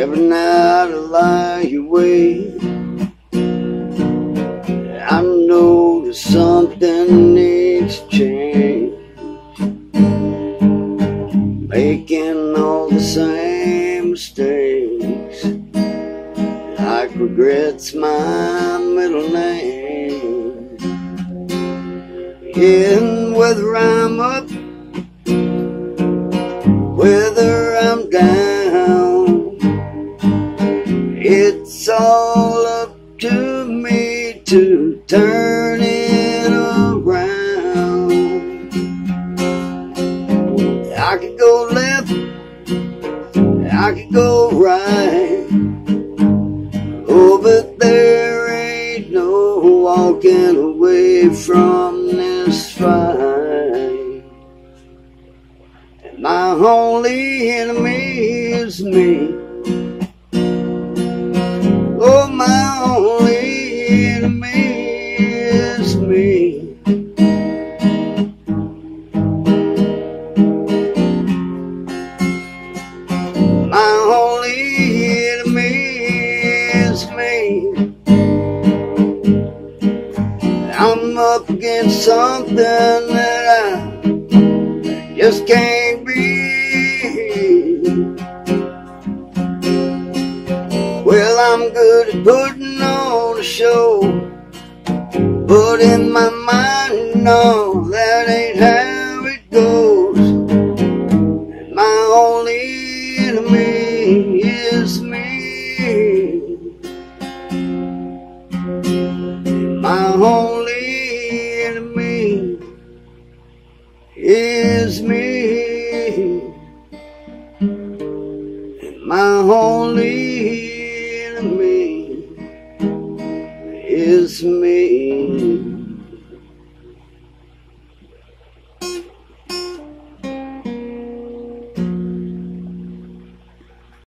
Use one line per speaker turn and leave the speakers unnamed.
Every night I lie awake. I know that something needs to change. Making all the same mistakes. Like regrets my middle name. And whether I'm up, whether it's all up to me to turn it around. I could go left, I could go right. Oh, but there ain't no walking away from this fight. And my only enemy is me. Is me. My only enemy is me. I'm up against something that I just can't be. Well, I'm good at putting on a show, but in my mind, no, that ain't how it goes. And my only enemy is me. My only enemy is me. My only is me.